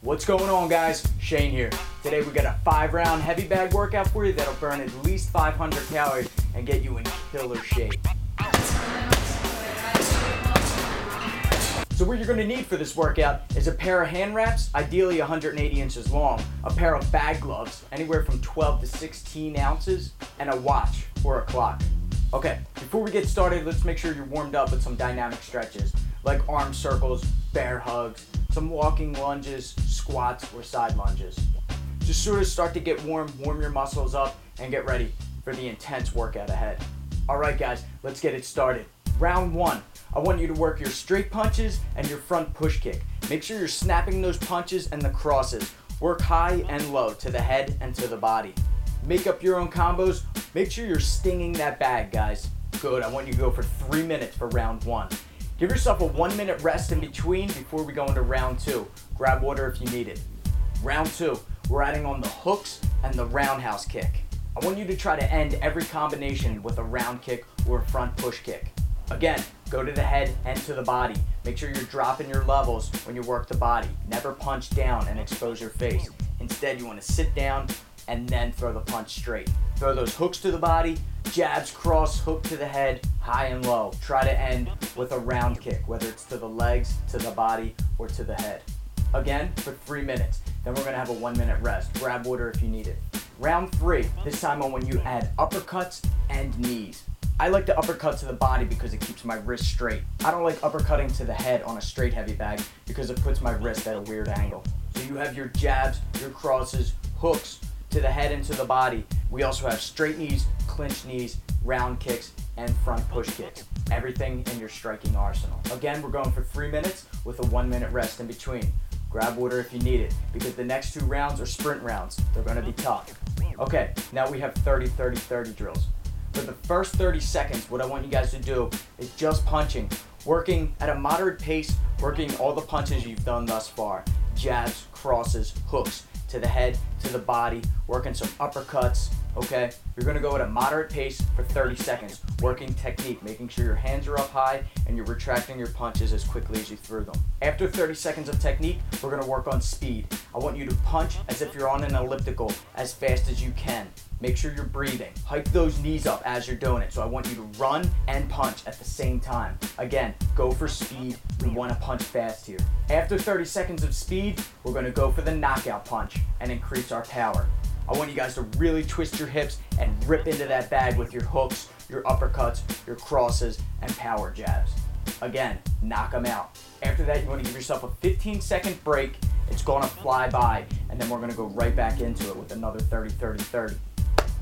What's going on guys? Shane here. Today we got a five round heavy bag workout for you that'll burn at least 500 calories and get you in killer shape. So what you're gonna need for this workout is a pair of hand wraps, ideally 180 inches long, a pair of bag gloves, anywhere from 12 to 16 ounces, and a watch or a clock. Okay, before we get started, let's make sure you're warmed up with some dynamic stretches, like arm circles, bear hugs, some walking lunges, squats, or side lunges. Just sort of start to get warm, warm your muscles up, and get ready for the intense workout ahead. All right, guys, let's get it started. Round one, I want you to work your straight punches and your front push kick. Make sure you're snapping those punches and the crosses. Work high and low to the head and to the body. Make up your own combos. Make sure you're stinging that bag, guys. Good, I want you to go for three minutes for round one. Give yourself a one minute rest in between before we go into round two. Grab water if you need it. Round two, we're adding on the hooks and the roundhouse kick. I want you to try to end every combination with a round kick or a front push kick. Again, go to the head and to the body. Make sure you're dropping your levels when you work the body. Never punch down and expose your face. Instead, you want to sit down and then throw the punch straight. Throw those hooks to the body, jabs, cross, hook to the head, high and low. Try to end with a round kick, whether it's to the legs, to the body, or to the head. Again, for three minutes. Then we're gonna have a one minute rest. Grab water if you need it. Round three, this time on when you add uppercuts and knees. I like the uppercut to the body because it keeps my wrist straight. I don't like uppercutting to the head on a straight heavy bag because it puts my wrist at a weird angle. So you have your jabs, your crosses, hooks to the head and to the body. We also have straight knees, clinch knees, round kicks, and front push kicks. Everything in your striking arsenal. Again, we're going for three minutes with a one minute rest in between. Grab water if you need it because the next two rounds are sprint rounds. They're gonna be tough. Okay, now we have 30, 30, 30 drills. For the first 30 seconds, what I want you guys to do is just punching, working at a moderate pace, working all the punches you've done thus far. Jabs, crosses, hooks to the head, to the body, working some uppercuts, okay? You're gonna go at a moderate pace for 30 seconds, working technique, making sure your hands are up high and you're retracting your punches as quickly as you threw them. After 30 seconds of technique, we're gonna work on speed. I want you to punch as if you're on an elliptical as fast as you can. Make sure you're breathing. Hike those knees up as you're doing it. So I want you to run and punch at the same time. Again, go for speed. We want to punch fast here. After 30 seconds of speed, we're going to go for the knockout punch and increase our power. I want you guys to really twist your hips and rip into that bag with your hooks, your uppercuts, your crosses, and power jabs. Again, knock them out. After that, you want to give yourself a 15 second break. It's going to fly by, and then we're going to go right back into it with another 30, 30, 30.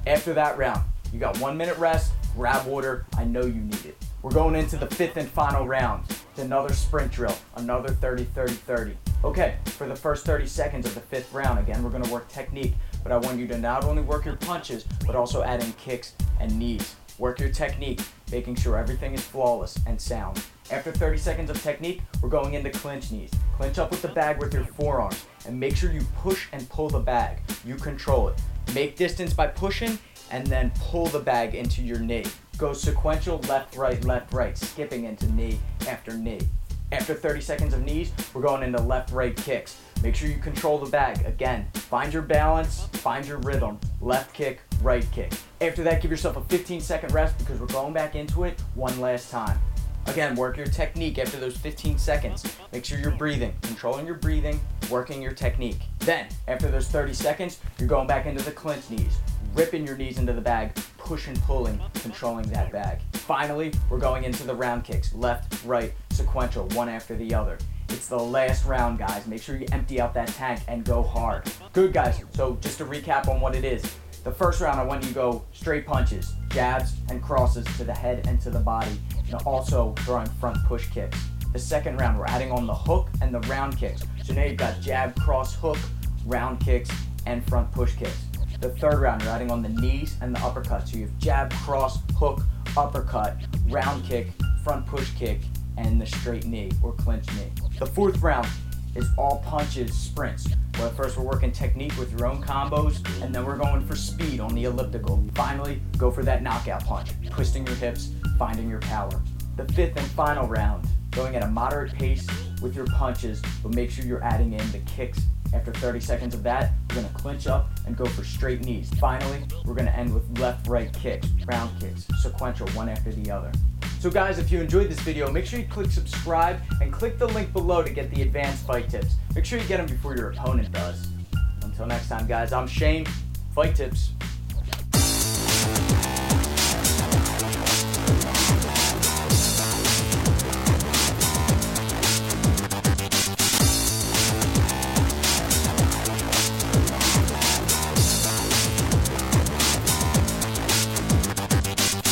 After that round, you got one minute rest, grab water, I know you need it. We're going into the fifth and final round. It's another sprint drill, another 30, 30, 30. Okay, for the first 30 seconds of the fifth round, again, we're gonna work technique, but I want you to not only work your punches, but also add in kicks and knees. Work your technique, making sure everything is flawless and sound. After 30 seconds of technique, we're going into clinch knees. Clinch up with the bag with your forearms and make sure you push and pull the bag. You control it. Make distance by pushing and then pull the bag into your knee. Go sequential left, right, left, right, skipping into knee after knee. After 30 seconds of knees, we're going into left, right kicks. Make sure you control the bag. Again, find your balance, find your rhythm. Left kick, right kick. After that, give yourself a 15 second rest because we're going back into it one last time. Again, work your technique after those 15 seconds. Make sure you're breathing, controlling your breathing, working your technique. Then, after those 30 seconds, you're going back into the clinch knees, ripping your knees into the bag, push and pulling, controlling that bag. Finally, we're going into the round kicks, left, right, sequential, one after the other. It's the last round, guys. Make sure you empty out that tank and go hard. Good, guys. So, just to recap on what it is the first round, I want you to go straight punches, jabs, and crosses to the head and to the body, and also throwing front push kicks. The second round, we're adding on the hook and the round kicks. So now you've got jab, cross, hook, round kicks, and front push kicks. The third round, you're adding on the knees and the uppercut. So you have jab, cross, hook, uppercut, round kick, front push kick, and the straight knee or clinch knee. The fourth round is all punches, sprints. Well, first we're working technique with your own combos, and then we're going for speed on the elliptical. Finally, go for that knockout punch, twisting your hips, finding your power. The fifth and final round, going at a moderate pace with your punches, but make sure you're adding in the kicks After 30 seconds of that, we're gonna clinch up and go for straight knees. Finally, we're gonna end with left-right kicks, round kicks, sequential, one after the other. So guys, if you enjoyed this video, make sure you click subscribe and click the link below to get the advanced fight tips. Make sure you get them before your opponent does. Until next time, guys, I'm Shane. Fight tips.